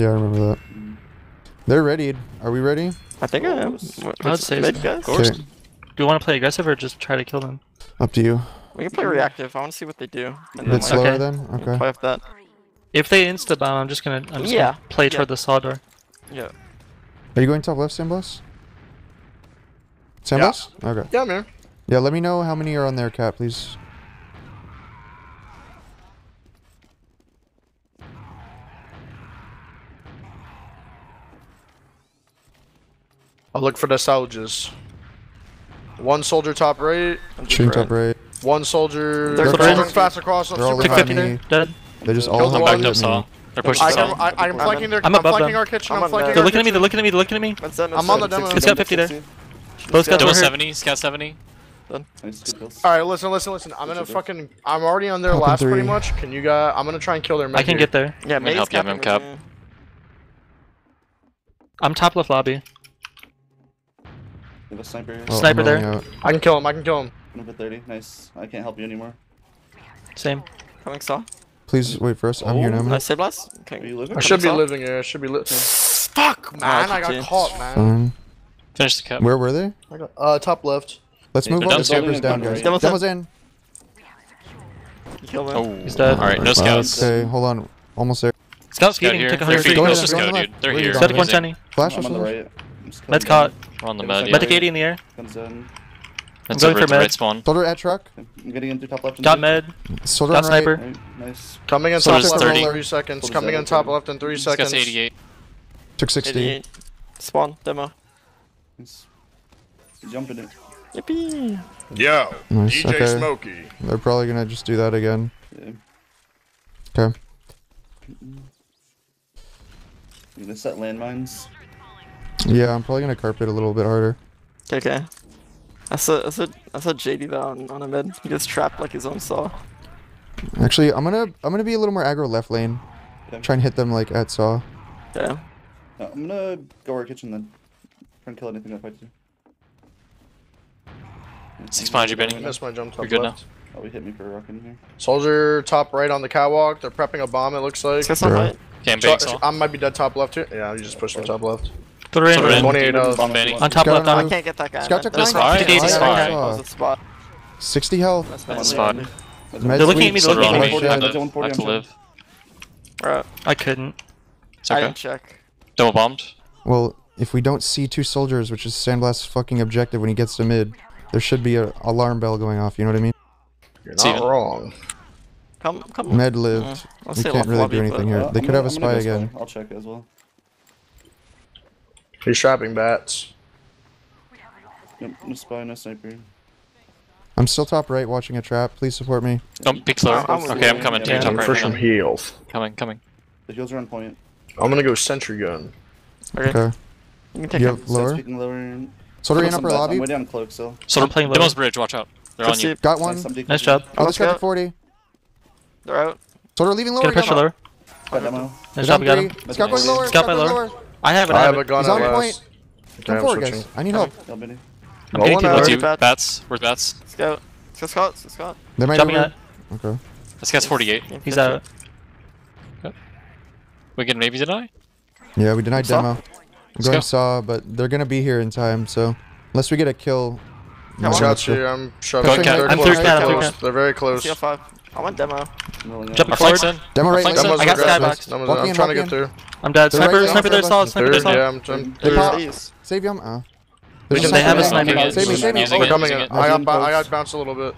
Yeah, I remember that. They're readied. Are we ready? I think I am. course. What- I would say mid, so. guys? Of course. Okay. Do you want to play aggressive or just try to kill them? Up to you. We can play reactive. I want to see what they do. And A bit like, slower Okay. then? Okay. Play off that. If they insta bomb, I'm just gonna I'm just Yeah. gonna play Yeah. toward the saw door. Yeah. Are you going top left, Sambos? Sambos? Okay. Yeah, man. Yeah, let me know how many are on there, Cat, please. I'll look for the soldiers. One soldier top right. Shooting top right. One soldier. They're They're fast across. They're all Tick behind 50 me. dead. They just all Killed have one. to Backed up saw. They're pushing I saw. can, I, I'm flanking their. I'm I'm, flanking them. our kitchen. I'm I'm flanking. They're looking at me, they're looking at me, they're looking at me. I'm on the demo. It's got 50 there. Both guys Double were hurt. 70, scout 70. Nice. All right, listen, listen, listen. I'm gonna fucking. I'm already on their last pretty much. Can you guys? I'm gonna try and kill their. I can get there. Yeah, gonna help you, I'm cap. I'm top left lobby. We have a sniper here. Oh, Sniper there. out. I can kill him. I can kill him. Number 30. Nice. I can't help you anymore. Same. Coming saw. Please wait for us. I'm here now, Nice man. save blast. Are Okay. you living? I should be saw. living here. I should be li- Fuck, man. I got GG. caught, man. Fine. Finish the cap. Where were they? I got, uh, top left. Let's move They're all the snipers down, guys. Demo's Demo's in. You kill them. Oh, He's dead. Alright, no Uh, scouts. Okay, hold on. Almost there. Scout Scout feeding, here. took They're 100 feeding Go close ahead, go scout, dude. They're here. going? Static Amazing. 170. Flash I'm on the right. I'm just Let's killing call it. We're on the Give med. yeah. Medic 80 in the air. Guns in. That's going for med. right spawn. Soldier at truck. I'm getting in through top left. and Got right. med. Soldier Got sniper. Right, Nice. Coming in So top left 30. in three seconds. So does Coming in top left in three Scout's seconds. 88. Took 60. 88. Spawn. Demo. Nice. Jumping it. Yippee. Yo, Nice, DJ okay. Smokey. They're probably gonna just do that again. Yeah. Okay. I'm gonna set landmines. Yeah, I'm probably gonna carpet a little bit harder. Okay, okay. I saw, I saw, I saw JD that on, on a mid. He gets trapped like his own saw. Actually, I'm gonna I'm gonna be a little more aggro left lane. Okay. Try and hit them like at saw. Yeah. Uh, I'm gonna go our kitchen then. Try and kill anything that fights you. Six behind you, Benny. I missed my jump top You're good left. Oh, he hit me for a rock in here. Soldier top right on the catwalk. They're prepping a bomb. It looks like. Let's get some Bro. fight. Can't So- I might be dead top left here. Yeah, you just pushed me top left. Throw it in. Throw it in. 28 Benny. On top Scout left. on I can't get that guy. Scout man. took That's fine. Fifty days Why is are fine. I That saw? was a spot. 60 health. That's That's fine. fine. Med They're looking at me, they're looking at me. me. I have to, I have to live. Alright. I couldn't. It's I didn't check. Double bombed. Well, if we don't see two soldiers, which is Sandblast's fucking objective when he gets to mid, there should be a alarm bell going off. You know what I mean? You're not even. wrong. Come, come. Med lived. Uh, we can't really lobby, do but- anything here. Uh, They I'm could have a gonna- I'm spy again. I'll check as well. He's trapping bats. Yep, no spy, no sniper. I'm still top right watching a trap. Please support me. Don't peek slower. Okay, I'm you. coming to Yeah. your top I'm right for some heals. Coming, coming. The heals are on point. I'm gonna go sentry gun. Okay. Okay. You can take You him. have lower. Speaking lower. Soldier in upper bats. lobby. I'm way down cloak still. So I'm playing low. Demo's bridge, watch out. They're Good on you. Got one. Nice, Nice job. Oh, Let's got go. to 40. They're out. Soldier leaving lower. Get a pressure lower. Got demo. Nice job, we got him. three. Scout going lower. Scout by going lower. I have it. I I have have a it. gun He's on at point. last. Come I'm forward, guys. I need help. Got Benny. I'm getting Rolling people. out. Where's Already. Bats. Where's bats? Scout. Let's go Scott. Scott. They might Jumping over. at. Okay. This guy's 48. Yeah, He's good out. We can maybe deny? Yeah, we denied Saw? demo. I'm going go. saw, but they're gonna be here in time. So unless we get a kill, Yeah, no, one Shots sure. I'm shoving. Go, Cat. They're I'm close. through They're I'm close. through They're very close. CO5. I want demo. I'm rolling out. Jump Our forward. in. demo right. flank lane. Demo's I got aggressive. skybox. Demo's- Walk I'm trying to get through. I'm dead. They're Sniper, there, sniper there sniper saw. Sniper They're, there saw. yeah, I'm, I'm They pop. Save him. Uh, They there's They have a sniper sniper. Save me, save me. Using We're coming in. I got, Using I got bounced a little bit.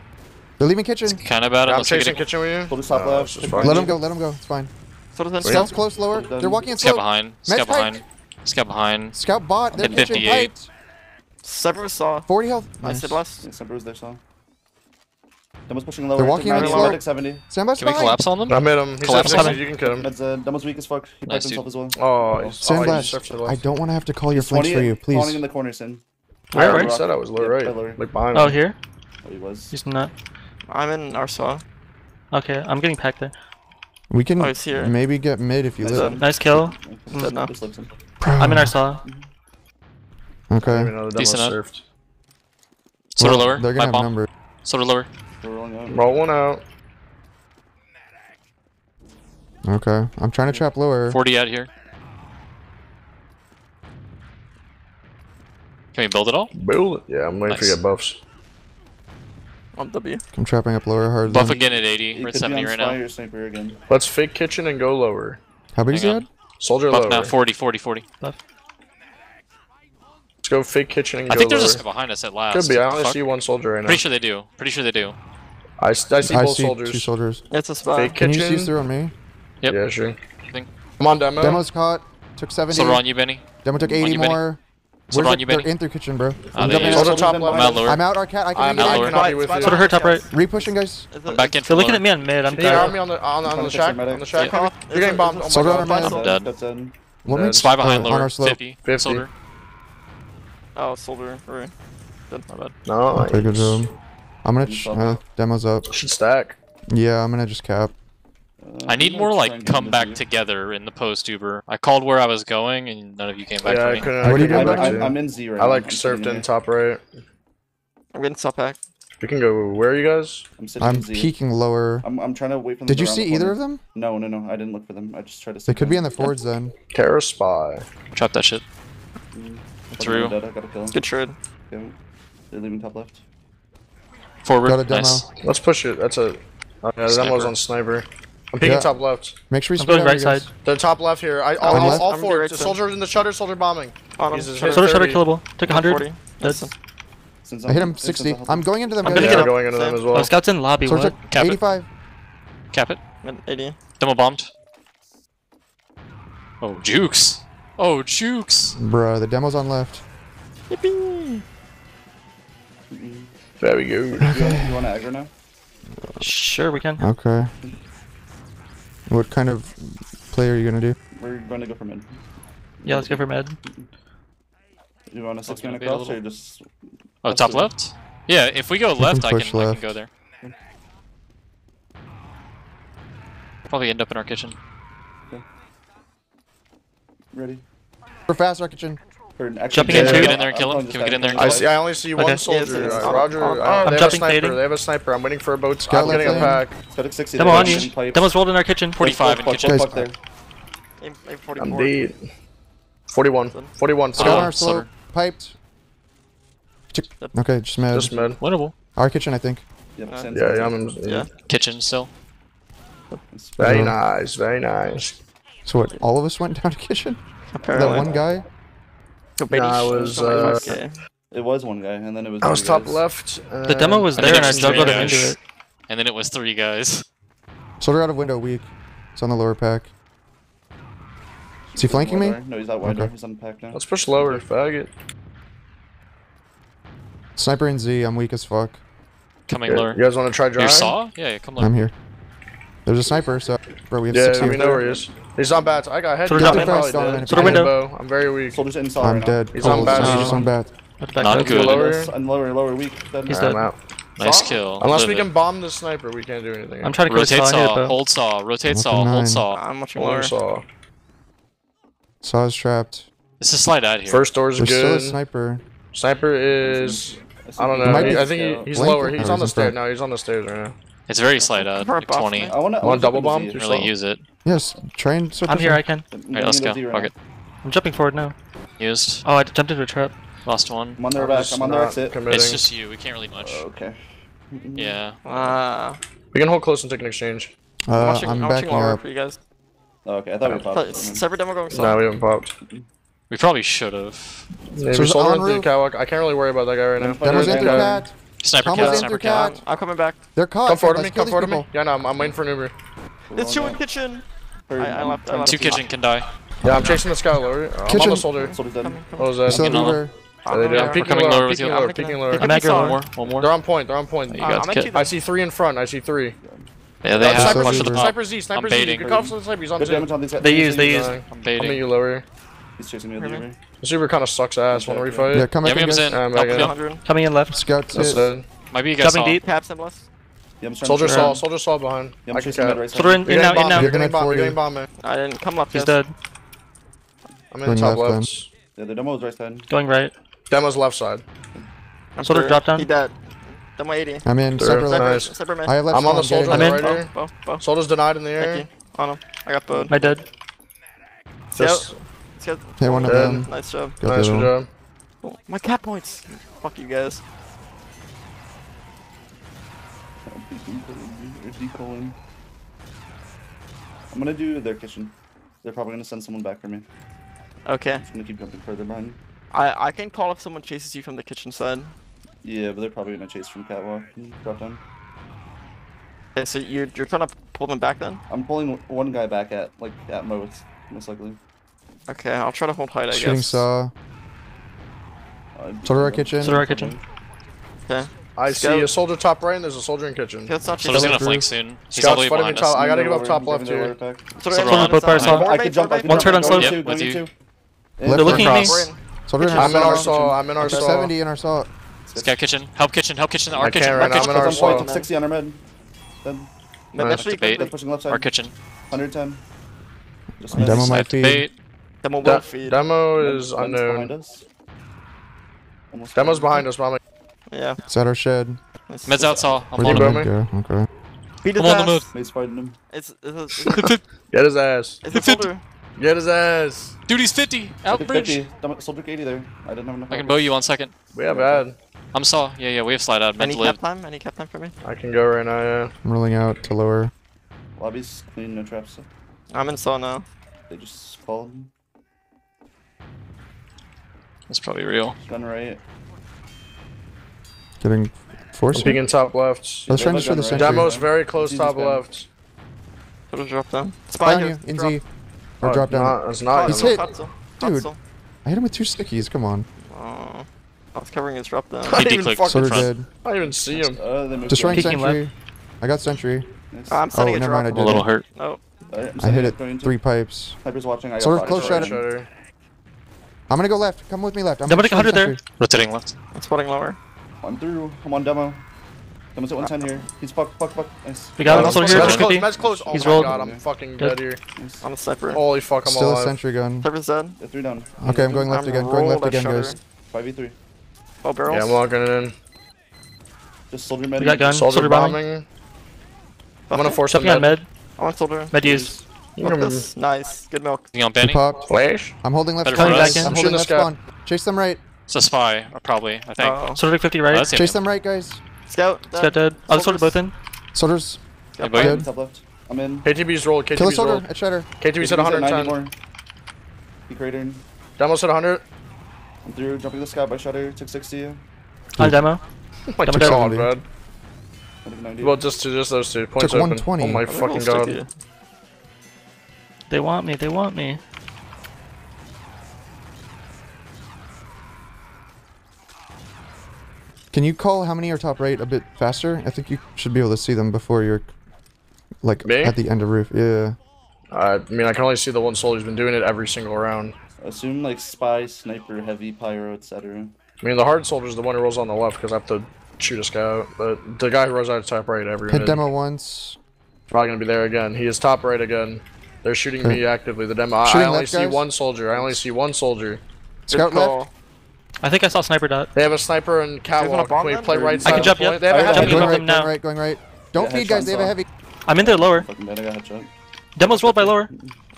They're leaving kitchen. Kind of bad Yeah, I'm unless chasing kitchen with you. Hold us top left. this is fine. Let him go. Let him go. It's fine. Sort Scout's close lower. They're walking in Scout slow. behind. Scout behind. Scout behind. Scout bot. They're Hit kitchen 58. piped. Sever saw. 40 health. Nice Nice. blast. Yeah, sniper was there, so. Demo's pushing lower. They're walking Took on 90, slow. medic 70. Stand Can we behind. collapse on them? I made him. He's Collapse on 60. him. You can kill him. Med's, uh, Demo's weak as fuck. He Nice, nice himself as well. Oh, he's oh, by. he's surfed to the I don't want to have to call your flanks for you, Spawning please. in the corner, Sin. I already said I was low right. lower. Like behind Oh, here? Oh, he was. He's not. I'm in our saw. Okay, I'm getting packed there. We can Oh, here. maybe get mid if you Nice live. one. Nice kill. Dead now. Just lives him. I'm in our saw. Okay. didn't even know the demo Decent up. surfed. Sort of Well, lower. They're My gonna have bomb. numbers. Sort of lower. We're rolling out. Roll one out. Okay. I'm trying to trap lower. 40 out here. Can we build it all? Build it. Yeah, I'm waiting nice. for your buffs. On W. I'm trapping up lower hard. Buff again at 80. We're at 70 right now. Again. Let's fake kitchen and go lower. How big is that? Soldier Buff lower. now 40, 40, 40. Left go fake kitchen and I go think there's lower. a sky behind us at last. Could be. I only Fuck. see one soldier right now. Pretty sure they do. Pretty sure they do. I, I see I both see soldiers. two soldiers. It's a spy. Fake Can kitchen. you see through on me? Yep. Yeah, sure. I think. I'm on demo. Demo's caught. Took 70. Soldier on you, Benny. Demo took 80 you, more. Soldier on you, Benny. They're in through kitchen, bro. Ah, uh, they, yeah. Soldier top. I'm out lower. I'm out, Arcat. I can I'm out lower. Soldier with you. her top right. Repushing, guys. I'm back in. They're looking at me on mid. I'm dead. They're on me on the, shack. On the shack. You're getting bombed. Soldier oh on our I'm dead. One spy behind lower. 50. 50. Oh, soldier. Right. Dead, my bad. No. Take a job. I'm gonna ch uh, demos up. Should stack. Yeah, I'm gonna just cap. Uh, I need more like come back you. together in the post Uber. I called where I was going and none of you came back yeah, to me. I couldn't, what are you doing? I, am in Z right I like I'm surfed in top right. I'm getting top back. We can go. Where are you guys? I'm sitting. I'm peeking lower. I'm, I'm trying to wait for them. Did you see either of them? No, no, no. I didn't look for them. I just tried to. They could be in the forwards then. Terror spy. Trap that shit. Mm. Through. Dead. I gotta kill him. Good trade. They're leaving top left. Forward. Got a demo. Nice. Let's push it. That's a. Oh, yeah, the demo's on sniper. I'm picking yeah. top left. Make sure he's going right side. The top left here. I, all, all, all four. Right soldier in the shutter, soldier bombing. Bottom. Soldier 30. shutter killable. Took 100. I hit him 60. I'm going into them. I'm yeah, going into them as well. Oh, scouts in lobby. So what? Cap 85. Cap it. 80. Demo bombed. Oh, jukes. Oh, jukes! Bruh, the demo's on left. Yippee! good. Okay. You want to aggro now? Sure, we can. Okay. What kind of play are you going to do? We're going to go for mid. Yeah, let's go for mid. You want a six minute across little... or just... Oh, top left? Yeah, if we go left, can I, can, left. I can go there. Probably end up in our kitchen. Ready. For fast rocket Jumping in, get in there and kill him. Can we get in there and kill him? I see. I only see one soldier. Uh, Roger. Oh, I'm uh, jumping. Sniper. They have a sniper. I'm waiting for a boat. to I'm getting a pack. Demo on you. Demo's rolled in our kitchen. 45 in kitchen. I'm dead. 41. 41. Scout slope. Piped. Okay, just med. Just med. Winnable. Our kitchen, I think. Yeah, yeah, yeah, I'm, yeah. Kitchen still. Very nice, very nice. So what, all of us went down to kitchen? Apparently. That one guy? No, I was, uh, okay. It was one guy, and then it was. I was top left. Uh, the demo was there, and, and I juggled him into it. And then it was three guys. Soldier out of window, weak. It's on the lower pack. Is he flanking me? No, he's out wider. Okay. He's on pack now. Let's push lower, faggot. Sniper and Z, I'm weak as fuck. Coming yeah. lower. You guys want to try driving? You saw? Yeah, yeah, come lower. I'm here. There's a sniper, so bro, we have yeah, six. Yeah, we know where he is. He's on bats. I got head. Soldier's up. Probably Soldier window. I'm very weak. Soldier's inside. I'm right dead. He's Cold. on bats. just on bat. Not good. Lower. And lower, lower, weak. Dead. He's dead. Out. Nice saw? kill. Unless we can bomb the sniper, we can't do anything. I'm trying to kill rotate saw, saw hold saw, rotate saw, hold saw. I'm watching lower. Saw. Saw is trapped. It's a slide out here. First door's There's good. Still a sniper. Sniper is. I don't know. I think he's lower. He's on the stairs now. He's on the stairs right now. It's very slight uh, like 20. I wanna, I wanna double bomb? Really use it. Yes, train. I'm here, I can. Alright, let's go. Fuck it. I'm jumping forward now. Used. Oh, I jumped into a trap. Lost one. I'm on their back, I'm on their exit. Committing. It's just you, we can't really much. Okay. Yeah. Uh, we can hold close and take an exchange. Uh, I'm watching, I'm, I'm watching back for you guys. Oh, okay, I thought we popped. Separate demo going slow. No, we haven't popped. We probably should have. Yeah, so we sold the catwalk. I can't really worry about that guy right now. Demo's into the. Sniper Tom cat, sniper cat. cat. I'm coming back. They're caught. Come forward to me, come forward to me. Yeah, no, I'm, I'm waiting for an Uber. It's two in kitchen. I, I left, I left. Two kitchen can die. Yeah, I'm chasing this guy lower. Oh, kitchen. I'm on the soldier. Soldier's dead. What was that? Soldier's Uber. They do. I'm peeking coming lower, lower with you. I'm peeking lower. I'm at one more. One more. They're on point. They're on point. You got. I see three in front. I see three. Yeah, they have clutch of the pop. Sniper Z, Sniper Z. Good cops on the sniper. He's on two. They use. They use. I'm baiting. I'm you lower. He's chasing me. Super kind of sucks ass. Want to refight? Yeah, come um, yeah, in. in. I'm in. Coming in left. Scouts. That's dead. Might be a guess. Coming deep. Caps and blast. Yeah, soldier saw, around. soldier saw behind. Yeah, I can cut. Right Throw in, in now, in now. You're getting bomb, you're getting bomb, man. I didn't come left. He's dead. I'm in top left. Yeah, the demo's right side. Going right. Demo's left side. I'm soldier drop down. He dead. Demo 80. I'm in. Separate nice. Separate I have left I'm on the soldier I'm in. right here. Bow, bow. Soldier's denied in the air. On him. I got bowed. I dead. Just... Yep nice other one. job. Oh, my cat points. Fuck you guys. I'm peeking, or decoing. I'm gonna do their kitchen. They're probably gonna send someone back for me. Okay. I'm gonna keep jumping further behind. I I can call if someone chases you from the kitchen side. Yeah, but they're probably gonna chase from catwalk. and Drop down. Okay, so you're you're trying to pull them back then? I'm pulling one guy back at like at most, most likely. Okay, I'll try to hold height. I Shooting guess. saw. Soldier our kitchen. Soldier kitchen. Okay. I Scout. see a soldier top right and there's a soldier in kitchen. Okay, let's not Soldier's gonna flank soon. He's all the way behind top. us. I gotta give up top left their here. lower. Soldier Soldier on on both our side. side. I could jump. One jump. turn on Going slope. two, Yep, going with you. two. They're looking at me. Soldier in Kitchen. our I'm in our saw. saw. I'm in our saw. 70 in our saw. Scout kitchen. Help kitchen. Help kitchen. Our kitchen. Our right now, I'm kitchen. in our saw. 60 on our med. Then Mid- Nice actually, debate. that's pushing left Our kitchen. 110. Just Demo missed. my Side feed. debate. Demo will De- feed. demo is One's behind unknown. us. Almost Demo's behind us, mama. Yeah. It's at our shed. It's- Med's out saw. I'm Where'd on the Booming. him. med go? Okay. Beat his I'm on the move. Mate's fighting him. It's it's it's, it's, Get his ass. it's a soldier. Get his ass. Dude, he's 50. Out Soldier bridge. 50. Demo- Soldier 80 there. I didn't have enough. I can bow you one second. We have ad. I'm saw. Yeah, yeah. We have slide out. Med Any cap time? Any cap time for me? I can go right now, yeah. I'm rolling out to lower. Lobby's clean, no traps. I'm in saw now. They just called. That's probably real. Gun right. Getting forced. Speaking top left. Let's try and They have a destroy the gun sentry. right. Demo's very close top man. left. Soldier drop down. Spy Spy on here. you, in drop. Z. Or Oh, drop down. Not, it's not. He's hit. Dude. Hostile. I hit him with two stickies. Come on. Oh, I was covering his drop down. I He didn't even declicked. fucking. Soldier front. dead. I didn't even see him. Uh, they moved Destroying in. Sentry. I got sentry. Nice. I'm sending Oh, a never drop. mind, I I'm a little hurt. Oh, I'm I sending hit it it going to- three pipes. Hyper's watching. I got Soldier, close shot. Shot. Shutter. I'm gonna go left. Come with me left. I'm Demo gonna to 100 there. Rotating left. I'm spotting lower. I'm through. I'm on demo. Demo's at 110 here. He's fuck, fuck, fuck. Nice. We got him. Oh, here. Med's close. 250. Med's close. Oh He's my rolled. god, I'm fucking Dead. dead here. Nice. I'm a sniper. Holy fuck, I'm Still a alive. sentry gun. Sniper's dead. Yeah, three down. Okay, I'm going left I'm again. Going left again, guys. 5v3. Oh, barrels. Yeah, I'm walking in. Just soldier med. We got gun. Soldier Soldier bombing. bombing. I'm gonna force Jumping him on med. med. I want soldier. Med used. You Fuck can this. Nice. Good milk. You on He Benny? popped. flash. I'm holding left Better spawn. Coming back in. I'm I'm holding left this spawn. Chase them right. It's a spy, probably. I think. Uh, oh. Soldier 50 Oh, right. that's him. Chase them right, guys. Scout. Uh, scout dead. Oh, the soldier both in. Soldiers. Scout Hey, buddy. Top left. I'm in. KTB's rolled. Kill a KTB's soldier rolled. at Shutter. KTB's at 90 110. more. He cratered. Demo's at 100. I'm through. Jumping the scout by shutter. Took 60. On demo. Oh my Double god, man. I think 90. Well, just to just those two points Took open. 120. Oh my fucking little god. Sticky. They want me. They want me. Can you call how many are top right a bit faster? I think you should be able to see them before you're like Me? at the end of roof. Yeah. I mean, I can only see the one soldier's been doing it every single round. Assume like spy, sniper, heavy, pyro, etc. I mean, the hard soldier's the one who rolls on the left because I have to shoot a scout. But the guy who rolls out top right every Hit mid, demo once. probably gonna be there again. He is top right again. They're shooting me actively. The demo. I- I only see guys? one soldier. I only see one soldier. Good Scout left. I think I saw sniper dot. They have a sniper and wanna catwalk. bomb Can we play or- right I side? can jump, the yep. They have a I got. Jumping Going above right, them going now. right, going right. Don't Yeah, feed, guys. They have a heavy. I'm in there lower. Fucking dead. I got headshot. Demo's rolled by lower.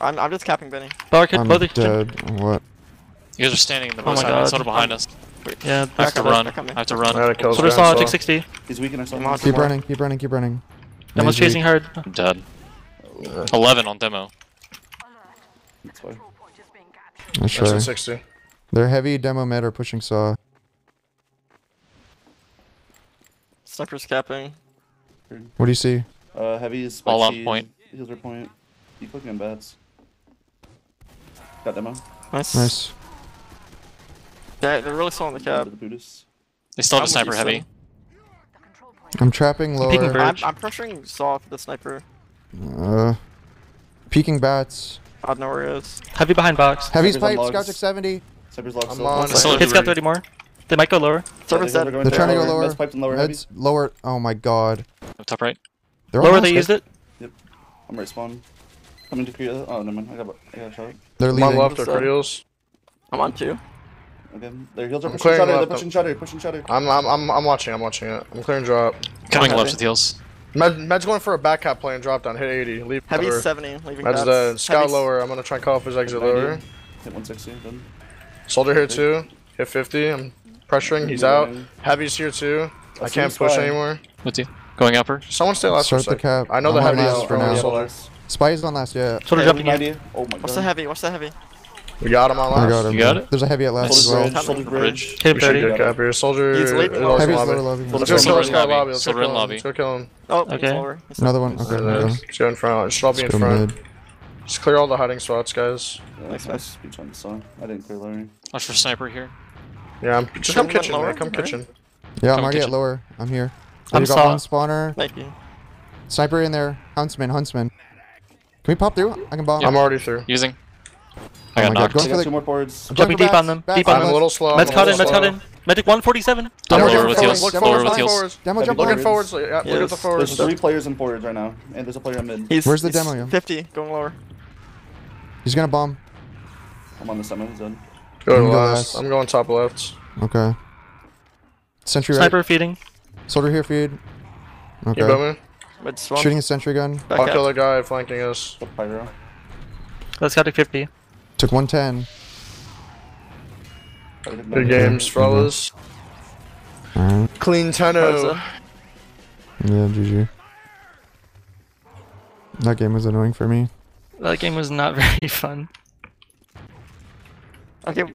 I'm, I'm just capping Benny. Lower kid. I'm Both are kitchen. What? You guys are standing in the Oh my side. God. Sort of behind us. Yeah. I have to run. I have to I run. gotta kill Soldier this saw guy, so- 260. He's weak and I saw Come on, him. Keep running. Keep running. Keep running. Demo's Nice chasing hard. I'm dead. 11 on demo. That's why. Nice That's try. at 60. They're heavy demo med or pushing saw. Sniper's capping. What do you see? Uh, heavy is All on point. Heals are point. Keep clicking on bats. Got demo. Nice. Nice. Yeah, they're really slow on the Down cap. the Buddhist. They still have a I'm with sniper heavy. I'm trapping Peeking lower. I'm, Bridge. I'm pressuring Saw for the sniper. Uh, peeking bats. I don't know where he is. Heavy behind box. Heavy's Sniper's on pipe. logs. Scouts 70. Sniper's locked I'm on One it. side. Got Three. 30 more. They might go lower. Server's they're dead. They're trying to go lower. lower. Med's piped in lower heavy. Heads lower. Oh my god. Top right. They're Lower, they used it. Yep. I'm right spawn. Coming to create. Oh, never mind. I got, I got a shot. They're I'm on left or So- critials. I'm on two. Okay. Their heals are I'm pushing clearing shutter. They're pushing shutter. Pushing shutter. I'm, I'm, I'm, I'm watching. I'm watching it. I'm clearing drop. Coming left with heals. Med, Med's going for a back cap play and drop down. Hit 80. Leave. Heavy cover. 70, leaving Med's bats. dead. Scout Heavy's- lower. I'm gonna try and call off his exit 90. lower. Hit 160. Done. Soldier here too. Hit 50. I'm pressuring. He's out. Heavy's here too. I I can't push spy. anymore. With you. Going upper. Someone stay last for a Start the cap. I know the I'm on heavy is for now. the soldier. Spy is on last, yeah. Soldier Hey, jumping in. idea. Oh my Watch the heavy, What's the heavy. We got him on last. I got him. You got it? There's a heavy at last as Soldier well. bridge, soldier bridge. Bridge. Hit him We should 30. get cap here. Soldier. He's late is lower. also Heavy's lobby. lower lobby. Soldier Let's go kill this guy lobby. lobby. Let's go in kill him. lobby. Let's go kill him. Oh, Okay. he's lower. He's Another one. he's Okay, lower. go. Let's go in front. Just all be in front. mid. Just clear all the hiding spots, guys. Yeah, Nice, nice nice. speech on the song. I didn't clear Larry. Watch for sniper here. Yeah, I'm just Come come kitchen, lower, man. Come right? kitchen. Yeah, I'm Come already at lower. I'm here. I'm I got saw- one spawner. Might be. Sniper in there. Huntsman, Huntsman. Can we pop through? I can bomb. I'm already through. Using. Oh I got oh my God, knocked. go- I got the... two more boards. I'm Jumping deep bats. on them, Bats deep on on I'm a little slow. Med's I'm cut in, little med's cut in. Medic 147. Demo Lower jump with forward, heals. demo Lower jump with forward. heals. forwards. Demo jump Looking forwards. forwards. Yeah, look at the There's three players in forwards right now, and there's a player in mid. He's, Where's the he's demo, yo? 50, going lower. He's gonna bomb. I'm on the semi zone. Go to I'm gonna last. last. I'm going top left. Okay. Sentry right. Sniper feeding. Soldier here, feed. You feel Okay. me? Shooting a sentry gun. Back I'll kill out. the guy flanking us. Let's got to 50. Took 110. Good games, fellas. Alright. Clean oh. How's Tenno. that? Yeah, GG. That game was annoying for me. That game was not very fun. Okay,